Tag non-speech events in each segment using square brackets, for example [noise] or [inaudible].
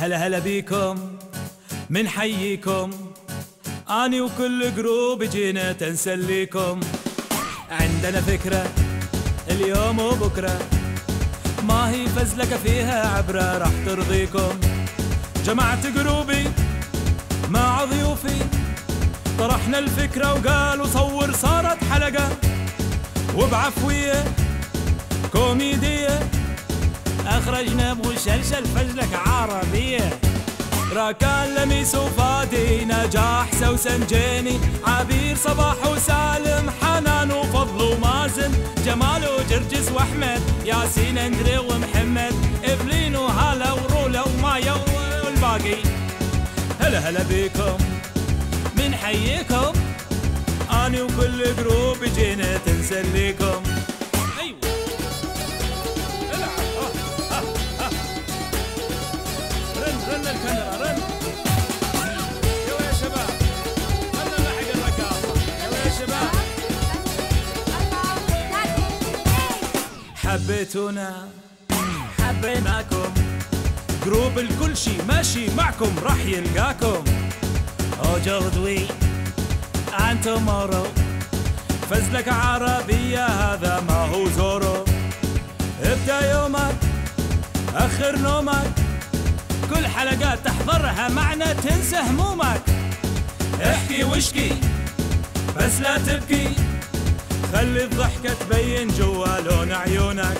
هلا هلا بيكم من حييكم. أني وكل group جينا تنسليكم. عندنا فكرة اليوم وبكرة. ما هي فزلكة فيها عبرة راح ترضيكم. جمعت group ي مع ضيوفي. طرحنا الفكرة وقالوا صور صارت حلقة. وبعفوية كوميدية. أخرجنا بمسلسل فزلك عربية راكان لميس وفادي نجاح سوسن جيني. عبير صباح وسالم حنان وفضل ومازن. جمال وجرجس وأحمد ياسين أندري ومحمد. افلين وهلا ورولا ومايا والباقي هلا هلا بيكم من حييكم اني وكل group جينا تنسليكم حبيتونا. حبيناكم. group الكل شي ماشي معكم راح يلقاكم. وجغدوي عن تومورو فزلك عربية هذا ما هو زورو. ابدأ يومك أخر نومك. كل حلقات تحضرها معنا تنسى همومك. احكي واشكي بس لا تبكي. خلي الضحكة تبين جوا لون عيونك.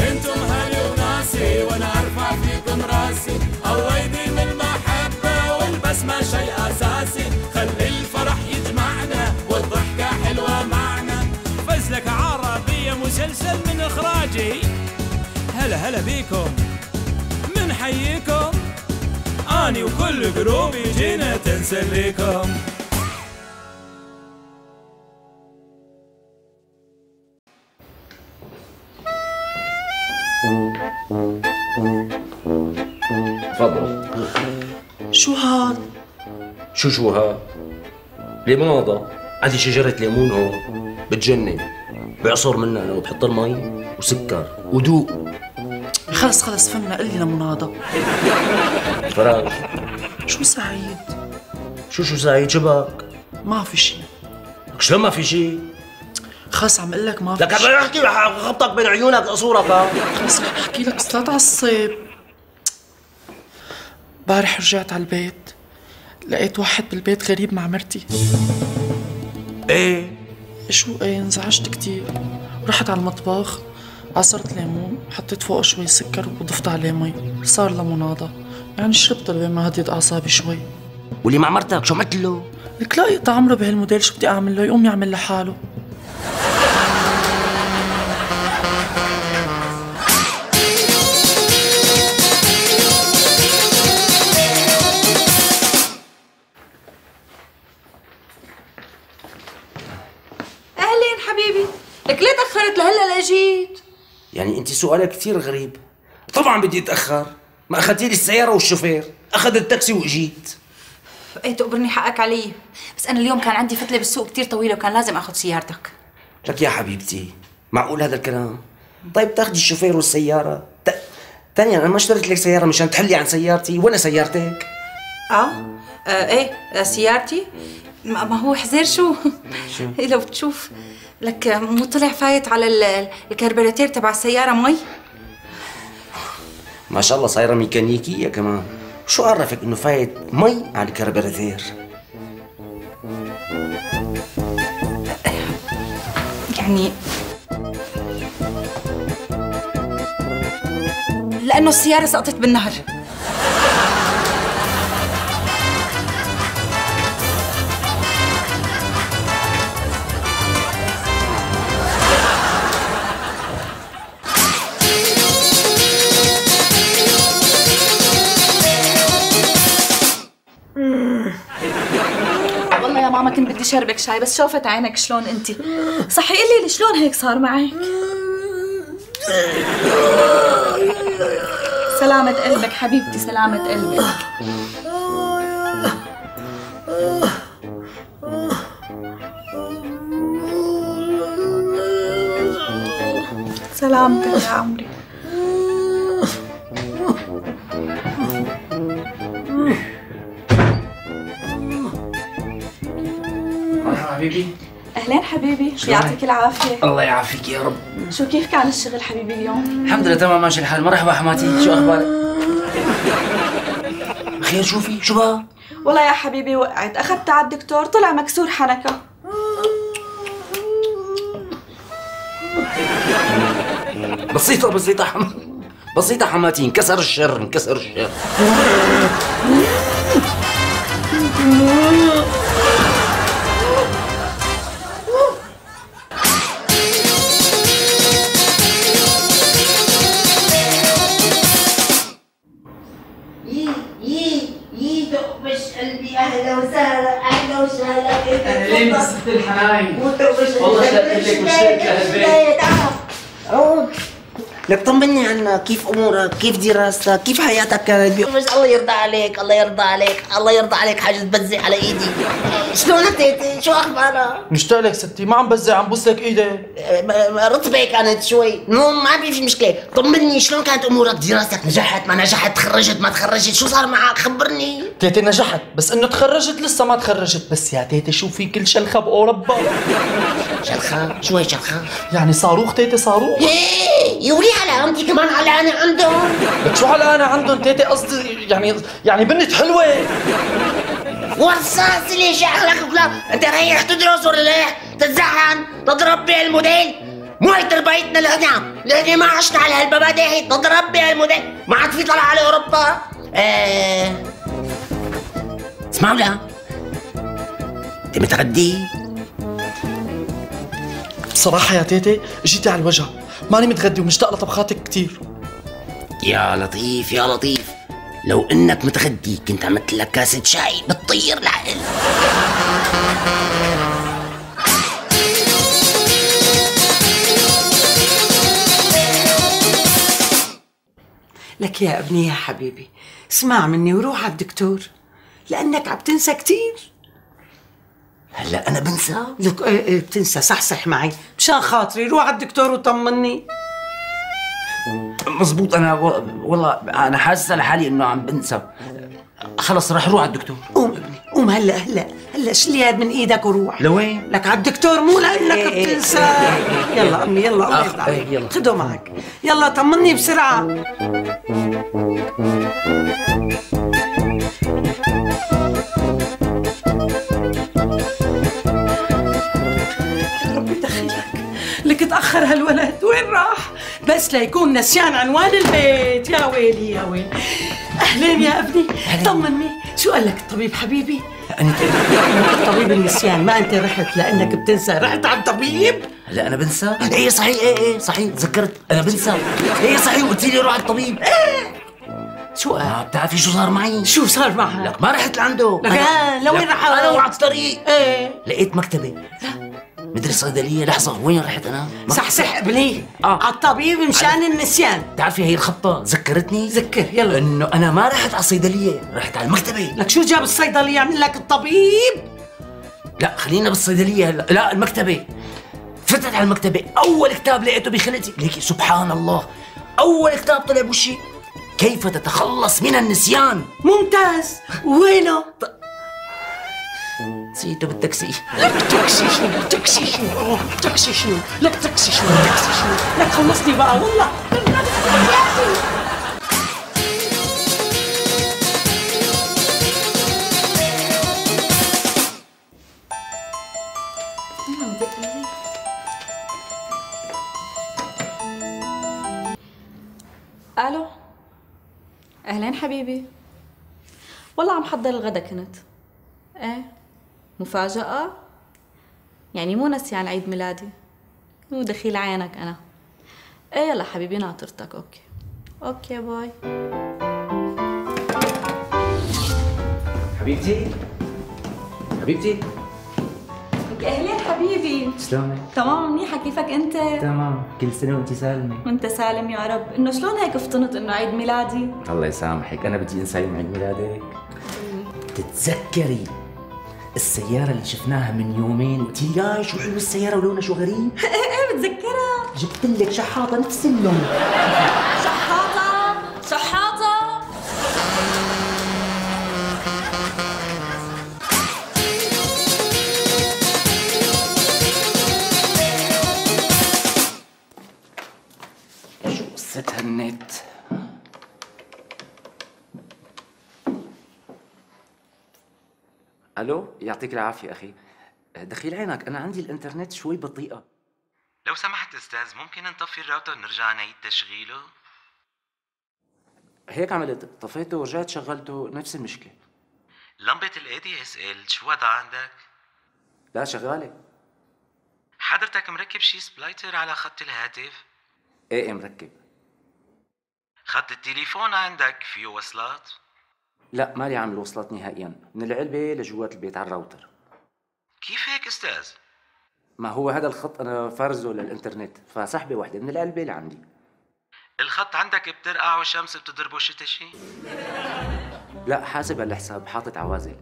أنتم هلي وناسي وأنا ارفع فيكم راسي. الله يديم المحبة والبسمة شيء أساسي. خلي الفرح يجمعنا والضحكة حلوة معنا. فزلك عربية مسلسل من إخراجي. هلا هلا بيكم. من حييكم. آني وكل جروبي جينا تنسليكم. تفضل. شو هاد؟ شو شو ها ليموناضة عندي شجرة ليمون هون. بتجنن. بعصر منها أنا وبحط المي وسكر. ودوق. خلص خلص فهمنا. قلي لمناضة فراغ. شو سعيد؟ شو شو سعيد؟ شبك ما في شي. شلون ما في شيء خلص عم أقول لك ما في لك عم أحكي رح خبطك بين عيونك قصورك ها خلص رح أحكي لك. بس لا تعصب امبارح رجعت على البيت لقيت واحد بالبيت غريب مع مرتي. إيه؟ شو؟ إيه انزعجت كتير. رحت على المطبخ عصرت ليمون حطيت فوقه شوي سكر وضفت عليه مي. صار لمناضة يعني شربت لبين ما هديت أعصابي شوي. واللي مع مرتك شو عملت له؟ لك لا يقطع عمره بهالموديل شو بدي أعمل له؟ يقوم يعمل لحاله. حبيبي لك ليه تأخرت لهلا لجيت؟ يعني أنت سؤالك كثير غريب. طبعا بدي أتأخر. ما اخذتي لي السيارة والشوفير. اخذ التاكسي وإجيت. إيه تقبرني حقك علي. بس أنا اليوم كان عندي فتلة بالسوق كتير طويلة وكان لازم آخذ سيارتك. لك يا حبيبتي. معقول هذا الكلام؟ طيب تاخذي الشوفير والسيارة. ت... تانيا أنا ما اشتريت لك سيارة مشان تحلي عن سيارتي. وأنا سيارتك؟ آه, آه إيه آه سيارتي. ما هو حزير شو؟ شو؟ [laughs] إيه لو بتشوف لك مو طلع فايت على ال- الكربراتير تبع السيارة مي؟ ما شاء الله صايره ميكانيكية كمان. شو عرفك إنه فايت مي على الكربراتير يعني لأنه السيارة سقطت بالنهر. شربك شاي بس شوفت عينك شلون أنت. صحي قلي لي شلون هيك صار معك؟ سلامة قلبك حبيبتي سلامة قلبك. سلامتك يا عمري. حبيبي. أهلين حبيبي. يعطيك العافية. الله يعافيك يا رب. شو كيف كان الشغل حبيبي اليوم؟ الحمد لله تمام ماشي الحال. مرحبا حماتي. شو أخبارك؟ خير شوفي. شو بقى؟ والله يا حبيبي وقعت. أخذت على الدكتور طلع مكسور حنكه بسيطة بسيطة حم... بسيطة حماتي. انكسر الشر انكسر الشر. كيف أمورك؟ كيف دراستك؟ كيف حياتك كانت؟ الله يرضى عليك الله يرضى عليك الله يرضى عليك حاجة تبزقي على إيدي. شلونك تيتي شو أخبارك مشتاق لك ستي ما عم بزق عم بوس لك ايدي رطبة كانت شوي. مو ما في في مشكلة. طمني شلون كانت أمورك؟ دراستك نجحت؟ ما نجحت؟ تخرجت؟ ما تخرجت؟ شو صار معك؟ خبرني. تيتي نجحت بس إنه تخرجت لسه ما تخرجت. بس يا تيتي شو في كل شلخة بأوروبا. شرخان شو هي شرخان يعني صاروخ تيتي صاروخ؟ إيه يولي على عمتي كمان علقانة عندهم. لك شو حلقانة عندهم؟ تيتي قصدي يعني يعني بنت حلوة. ورصاص ليش شغلك ولا انت رايح تدرس ولا رايح تتزعن تضرب بها الموديل؟ مو هي تربيتنا لهنا. لهنا ما عشنا على هالمبادئ هي تضرب بها الموديل. ما عاد في طلع على أوروبا. إيه اسمعوا لا. انت متغدي بصراحة يا تيتي جيتي على الوجه. ماني متغدي ومشتاق لطبخاتك كتير. يا لطيف يا لطيف. لو إنك متغدي كنت عملت لك كاسة شاي بتطير العقل لك يا أبني يا حبيبي اسمع مني وروح على الدكتور لأنك عم تنسى كثير هلأ أنا بنسى؟ لك إيه إيه بتنسى صحصح معي مشان خاطري روح على الدكتور وطمني. مزبوط أنا و... والله أنا حاسس على حالي إنه عم بنسى. خلص رح روح على الدكتور. قوم ابني قوم هلأ هلأ هلأ شلي هاد من إيدك وروح؟ لوين؟ لك على الدكتور مو لأنك بتنسى. [laughs] يلا أمي يلا الله أخ، يرضى عليك يلا. خده معك. يلا طمني بسرعة. تأخر هالولد. وين راح؟ بس ليكون نسيان عنوان البيت. يا ويلي يا ويلي. أهلين يا ابني. طمني. شو قال لك الطبيب حبيبي؟ انت الطبيب النسيان. ما أنت رحت لأنك بتنسى. رحت على الطبيب هلا أنا بنسى؟ إيه صحيح. إيه إيه صحيح. تذكرت. أنا بنسى. إيه صحيح. قلت لي روح على الطبيب. شو قال؟ ما بتعرفي شو صار معي؟ شو صار معها؟ لك ما رحت لعنده. لك آه، لوين رحت؟ أنا وعد طريق. إيه. لقيت مكتبة. مدري صيدلية لحظة وين رحت أنا؟ صحصح ابني آه. على الطبيب مشان النسيان. بتعرفي هي الخطة؟ ذكرتني؟ ذكر يلا. إنه أنا ما رحت على الصيدلية رحت على المكتبة. لك شو جاب الصيدلي يعمل لك الطبيب؟ لا خلينا بالصيدلية هلا. لا المكتبة. فتت على المكتبة. أول كتاب لقيته بخلقتي. ليكي سبحان الله. أول كتاب طلع بوشي. كيف تتخلص من النسيان؟ ممتاز. وينه؟ نسيته بالتاكسي لك تاكسي شنو؟ تاكسي شنو؟ تاكسي شنو؟ لك تاكسي شنو؟ تاكسي شنو؟ لك خلصني بقى والله ألو أهلين حبيبي والله عم حضر الغدا كنت إيه مفاجأة؟ يعني مو نسيان عيد ميلادي. مو دخيل عينك أنا. إيه يلا حبيبي ناطرتك OK. OK bye. حبيبتي؟ حبيبتي؟ لك أهلين حبيبي. شلونك؟ تمام منيحة؟ كيفك أنت؟ تمام. كل سنة وانت سالمة. وأنت سالم يا رب. إنه شلون هيك فطنت إنه عيد ميلادي؟ الله يسامحك. أنا بدي أنسى يوم عيد ميلادك. تتذكري السيارة اللي شفناها من يومين قلتي لي ياي شو حلو السيارة ولونها شو غريب؟ [laughs] إيه بتذكرها جبت لك شحاطة نفس اللون. [laughs] ألو يعطيك العافية أخي دخيل عينك أنا عندي الإنترنت شوي بطيئة لو سمحت أستاذ ممكن نطفي الراوتر ونرجع نعيد تشغيله؟ هيك عملت طفيته ورجعت شغلته نفس المشكلة لمبة ال ADSL شو وضعها عندك؟ لا شغالة حضرتك مركب شي splitter على خط الهاتف؟ إيه إيه مركب خط التليفون عندك فيه وصلات؟ لا مالي عامل وصلات نهائيا من العلبة لجوات البيت على الراوتر كيف هيك أستاذ؟ ما هو هذا الخط أنا فارزه للإنترنت فسحبه واحدة من العلبة لعندي الخط عندك بترقع والشمس بتضربه شتا شي؟ لا حاسب هالحساب حاطط عوازل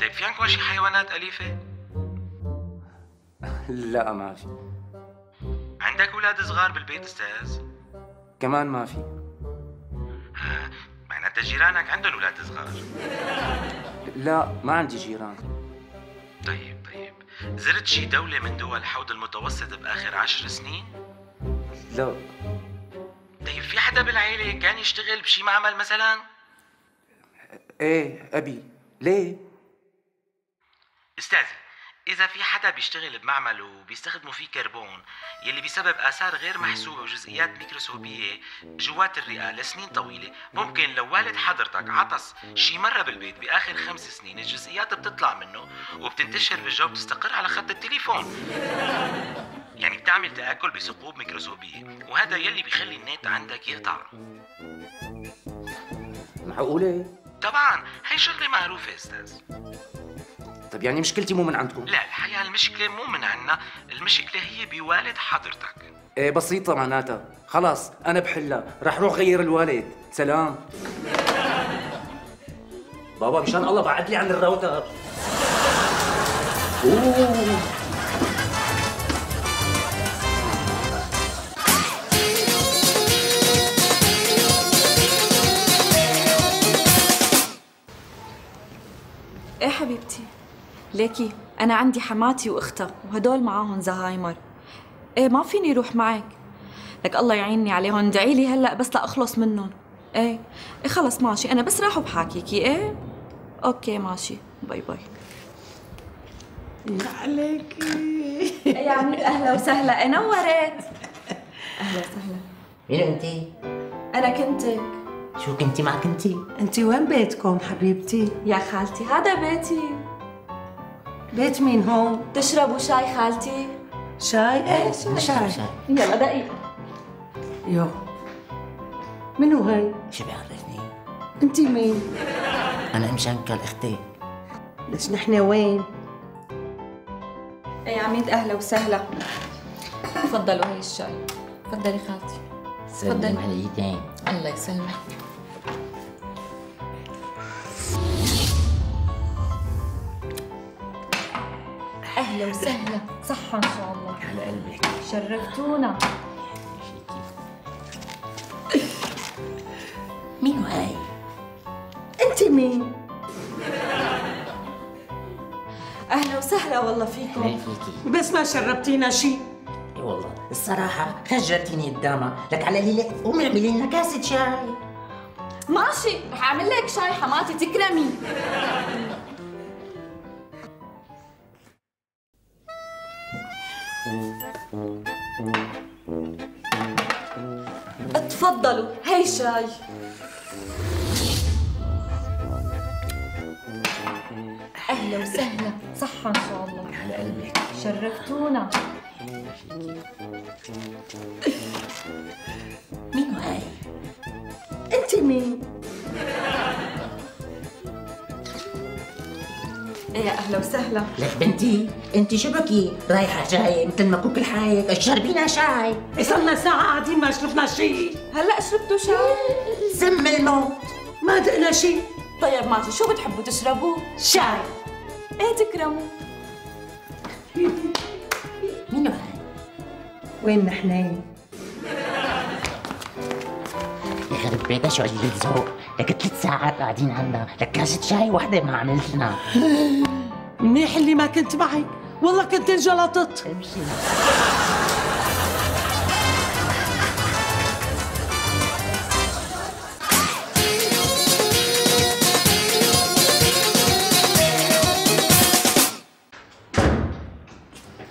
طيب في عندكم شي حيوانات أليفة؟ [laughs] لا ما في عندك أولاد صغار بالبيت أستاذ؟ كمان ما في معناتها جيرانك عندهم أولاد صغار. لا ما عندي جيران. طيب طيب. زرت شي دولة من دول الحوض المتوسط بآخر عشر سنين؟ لا. طيب في حدا بالعيلة كان يشتغل بشي معمل مثلا؟ إيه أبي. ليه؟ أستاذي إذا في حدا بيشتغل بمعمل وبيستخدموا فيه كربون يلي بسبب آثار غير محسوبة وجزئيات ميكروسكوبية جوات الرئة لسنين طويلة ممكن لو والد حضرتك عطس شي مرة بالبيت بآخر خمس سنين الجزئيات بتطلع منه وبتنتشر بالجو بتستقر على خط التليفون. يعني بتعمل تآكل بثقوب ميكروسكوبية وهذا يلي بيخلي النت عندك يقطع. معقولة؟ طبعا هي شغلة معروفة أستاذ. طب يعني مشكلتي مو من عندكم؟ لا الحقيقة المشكلة مو من عنا المشكلة هي بوالد حضرتك. إيه بسيطة معناتها خلاص أنا بحلها رح روح غير الوالد. سلام. بابا مشان الله بعد لي عن الراوتر أوه. إيه حبيبتي؟ ليكي أنا عندي حماتي وأختها وهدول معاهم زهايمر. إيه ما فيني أروح معك. لك الله يعيني عليهم. ادعي لي هلأ بس لاخلص منهم. إيه إيه خلص ماشي. أنا بس راح وبحاكيكي إيه؟ OK ماشي. bye bye. يا عليكي. يا عمي أهلا وسهلا. إيه نورت أهلا وسهلا. مين انت؟ أنا كنتك. شو كنتي؟ ما كنتي؟ انت وين بيتكم حبيبتي؟ يا خالتي هذا بيتي. بيت مين هون؟ تشربوا شاي خالتي شاي؟ إيه شاي يلا دقيقة يو منو هي؟ شو بيعرفني؟ انت مين؟ أنا مشنكل أختي بس نحن وين؟ إيه يا عميد أهلا وسهلا تفضلوا هي الشاي تفضلي خالتي سلم عليكي الله يسلمك أهلا وسهلا صحة إن شاء الله. على قلبك. شرفتونا. مين هاي؟ أنت مين؟ أهلا وسهلا والله فيكم. فيكي. بس ما شربتينا شي إي والله. الصراحة خجلتيني قدامها لك على ليلة قومي اعملي لنا كاسة شاي. ماشي. رح أعمل لك شاي. حماتي تكرمي. تفضلوا هي شاي أهلا وسهلا صحة إن شاء الله على قلبك شرفتونا مين هاي؟ أنت مين؟ يا أهلا وسهلا. لك بنتي انت شبكي رايحة جاية مثل ما كوك الحايق اشربينا شاي صرنا ساعة قاعدين ما شربنا شي هلا شربتوا شاي؟ سم الموت. ما دقنا شي طيب ماشي شو بتحبوا تشربوا؟ شاي. إيه تكرموا. مين هاي؟ وين نحن؟ يخرب بيتها شو قليل ذوق لك ثلاث ساعات قاعدين عندنا لك كاسة شاي وحدة ما عملت لنا منيح اللي ما كنت معك والله كنت انجلطت. امشي.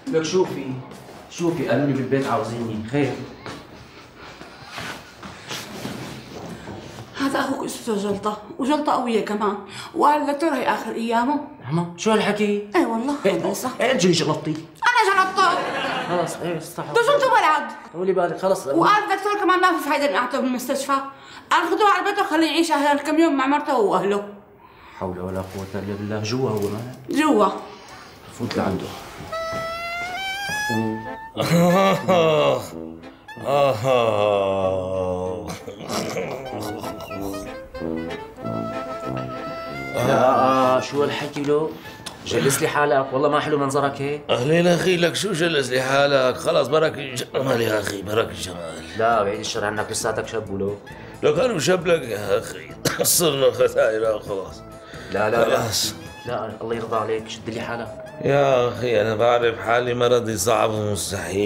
لك شوفي شوفي قالوا لي بالبيت عاوزيني؟ خير. اسمه جلطة؟ وجلطة قوية كمان. وقال الدكتور هي آخر أيامه. عمو شو هالحكي؟ اي والله إيه صح إيه جاي شغلتي أنا جلطته خلص إيه صح ده جلطة بلد طولي بالك خلص وقال الدكتور كمان ما في فايدة اني اعطيه بالمستشفى قال خذوه على بيته وخليه يعيش هذا كم يوم مع مرته وأهله. حول ولا قوة إلا بالله. جوا هو ما؟ جوا. فوت لعنده. لا شو هالحكي له؟ جلس لي حالك. والله ما حلو منظرك هيك. اهلين أخي لك شو جلس لي حالك؟ خلاص برك الجمال يا أخي برك الجمال. لا بعيد الشر عنك لساتك شاب ولو. لو كانوا شاب لك يا أخي صرنا ختايرة خلاص. لا لا لا. خلاص. لا الله يرضى عليك. شد لي حالك. يا أخي أنا بعرف حالي مرضي صعب ومستحيل.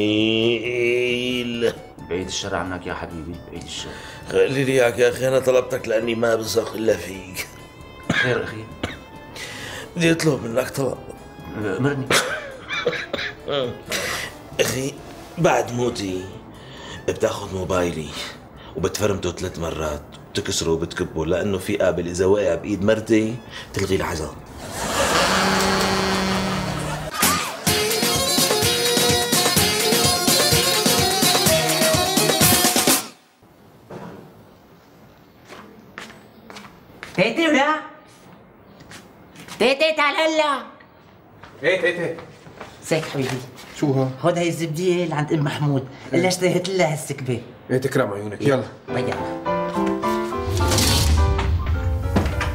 بعيد الشر عنك يا حبيبي بعيد الشر. خلي لي إياك يا أخي أنا طلبتك لأني ما بثق إلا فيك. خير أخي. بدي أطلب منك طلب. أمرني. أخي بعد موتي بتاخذ موبايلي وبتفرمته ثلاث مرات بتكسره وبتكبه لأنه في قابل إذا وقع بإيد مرتي تلغي العذاب تيتي تعال هلا. إيه تيتي. ازيك حبيبي؟ شو ها؟ هون هي الزبدية اللي عند أم محمود. اللي اشتريت لها هالسكبة؟ إيه تكرم عيونك. يلا. ضيعها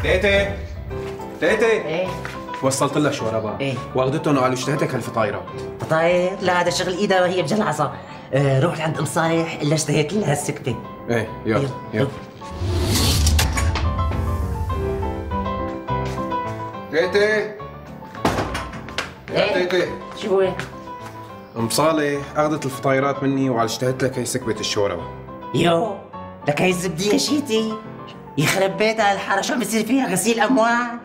تيتي. تيتي. إيه. وصلت لها شوربة إيه. واخدتهم وقالوا اشتهيتك هالفطايرة فطاير لا هذا شغل ايدها وهي بجلعصة. آه روح لعند أم صالح اللي اشتهيت لها هالسكبة؟ إيه يلا يلا تيتي يا تيتي شو هو؟ أم صالح أخذت الفطايرات مني وعلى اشتهيت لك هي سكبة الشوربة. يو لك هي الزبدية شيتي. يخرب بيتها الحارة. شو عم بيصير فيها؟ غسيل أموال؟